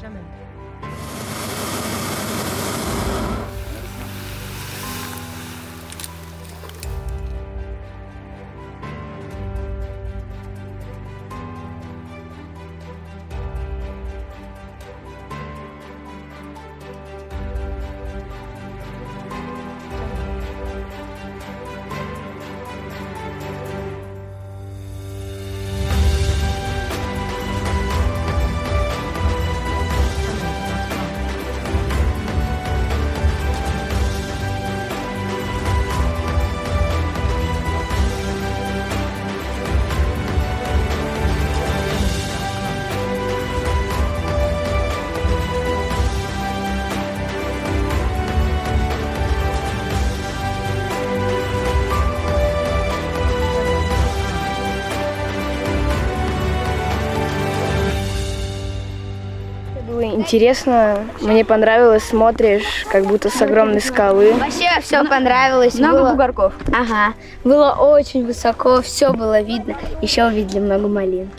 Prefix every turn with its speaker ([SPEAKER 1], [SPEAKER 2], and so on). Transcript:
[SPEAKER 1] Было интересно, мне понравилось, смотришь, как будто с огромной скалы.
[SPEAKER 2] Вообще все понравилось.
[SPEAKER 3] Много
[SPEAKER 2] было...
[SPEAKER 3] бугорков.
[SPEAKER 2] Ага. Было очень высоко, все было видно. Еще увидели много малин.